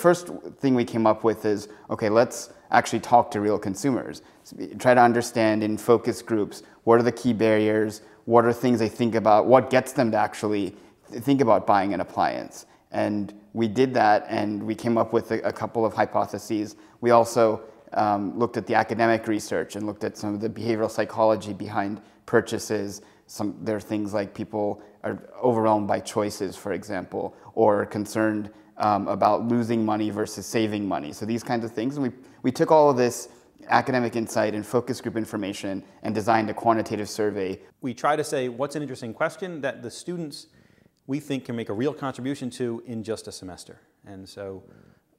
first thing we came up with is okay, let's actually talk to real consumers. Try to understand in focus groups what are the key barriers, what are things they think about, what gets them to actually think about buying an appliance. And we did that and we came up with a, a couple of hypotheses. We also um, looked at the academic research and looked at some of the behavioral psychology behind purchases. Some, there are things like people are overwhelmed by choices, for example, or concerned um, about losing money versus saving money. So these kinds of things. And we, we took all of this academic insight and focus group information and designed a quantitative survey. We try to say what's an interesting question that the students we think can make a real contribution to in just a semester. And so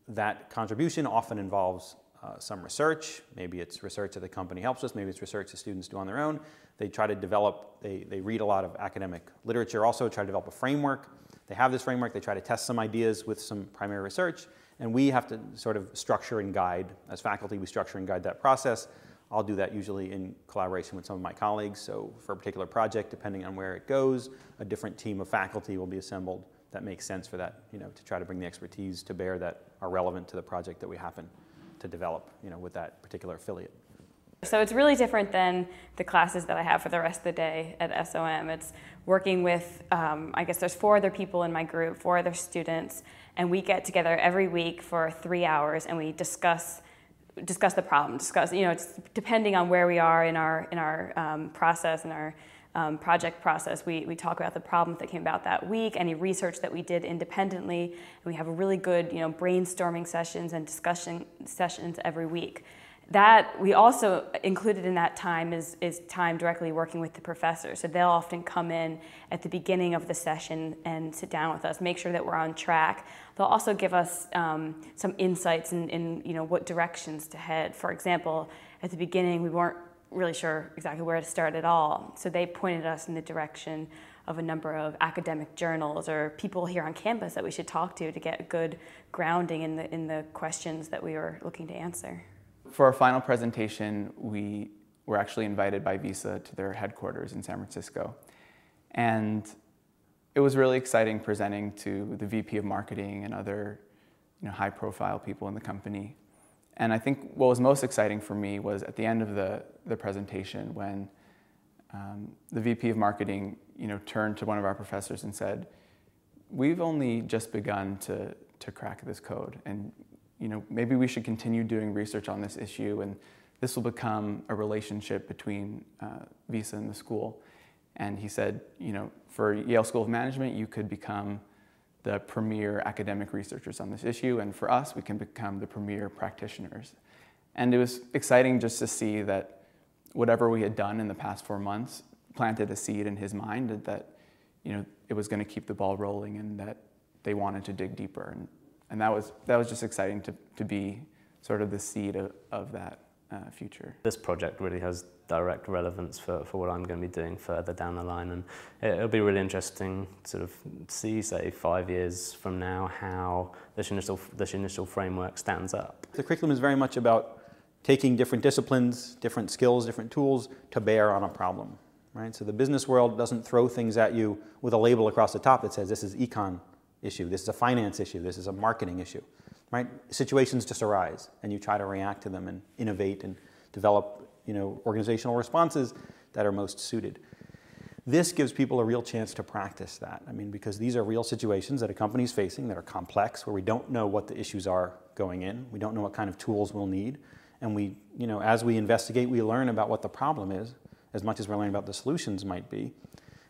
that contribution often involves uh, some research. Maybe it's research that the company helps us. Maybe it's research the students do on their own. They try to develop, they, they read a lot of academic literature also, try to develop a framework. They have this framework. They try to test some ideas with some primary research. And we have to sort of structure and guide, as faculty, we structure and guide that process. I'll do that usually in collaboration with some of my colleagues. So for a particular project, depending on where it goes, a different team of faculty will be assembled that makes sense for that, you know, to try to bring the expertise to bear that are relevant to the project that we happen to develop, you know, with that particular affiliate. So it's really different than the classes that I have for the rest of the day at SOM. It's working with, um, I guess there's four other people in my group, four other students, and we get together every week for three hours and we discuss discuss the problem, discuss, you know, it's depending on where we are in our, in our um, process, in our um, project process, we, we talk about the problems that came about that week, any research that we did independently, and we have a really good, you know, brainstorming sessions and discussion sessions every week that we also included in that time is, is time directly working with the professor. So they'll often come in at the beginning of the session and sit down with us, make sure that we're on track. They'll also give us um, some insights in, in you know, what directions to head. For example, at the beginning, we weren't really sure exactly where to start at all. So they pointed us in the direction of a number of academic journals or people here on campus that we should talk to to get a good grounding in the, in the questions that we were looking to answer. For our final presentation, we were actually invited by Visa to their headquarters in San Francisco. And it was really exciting presenting to the VP of marketing and other you know, high profile people in the company. And I think what was most exciting for me was at the end of the, the presentation when um, the VP of marketing you know, turned to one of our professors and said, we've only just begun to, to crack this code and you know, maybe we should continue doing research on this issue and this will become a relationship between uh, Visa and the school. And he said, you know, for Yale School of Management, you could become the premier academic researchers on this issue, and for us, we can become the premier practitioners. And it was exciting just to see that whatever we had done in the past four months planted a seed in his mind that, you know, it was going to keep the ball rolling and that they wanted to dig deeper. And and that was that was just exciting to, to be sort of the seed of, of that uh, future. This project really has direct relevance for, for what I'm going to be doing further down the line and it, will be really interesting to sort of see say five years from now how this initial, this initial framework stands up. The curriculum is very much about taking different disciplines, different skills, different tools to bear on a problem. Right? So the business world doesn't throw things at you with a label across the top that says this is econ issue, this is a finance issue, this is a marketing issue, right? Situations just arise and you try to react to them and innovate and develop, you know, organizational responses that are most suited. This gives people a real chance to practice that. I mean, because these are real situations that a company is facing that are complex, where we don't know what the issues are going in. We don't know what kind of tools we'll need. And we, you know, as we investigate, we learn about what the problem is, as much as we're learning about the solutions might be.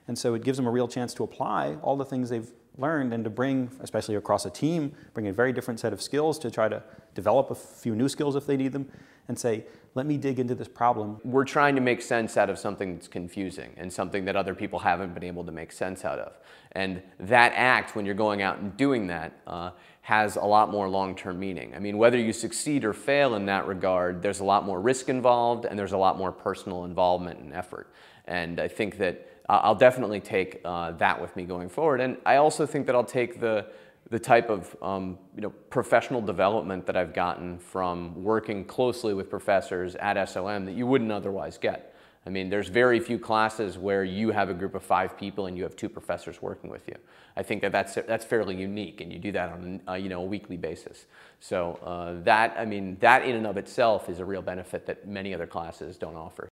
And so it gives them a real chance to apply all the things they've learned and to bring, especially across a team, bring a very different set of skills to try to develop a few new skills if they need them and say, let me dig into this problem. We're trying to make sense out of something that's confusing and something that other people haven't been able to make sense out of. And that act, when you're going out and doing that, uh, has a lot more long-term meaning. I mean, whether you succeed or fail in that regard, there's a lot more risk involved and there's a lot more personal involvement and effort. And I think that I'll definitely take uh, that with me going forward. And I also think that I'll take the, the type of um, you know, professional development that I've gotten from working closely with professors at SOM that you wouldn't otherwise get. I mean, there's very few classes where you have a group of five people and you have two professors working with you. I think that that's, that's fairly unique, and you do that on uh, you know, a weekly basis. So uh, that, I mean, that in and of itself is a real benefit that many other classes don't offer.